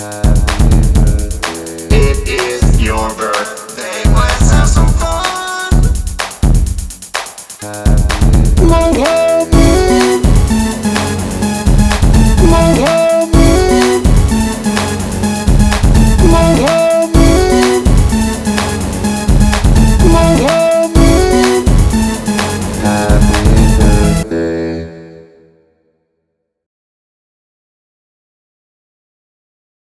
It is your birthday, let's have some fun.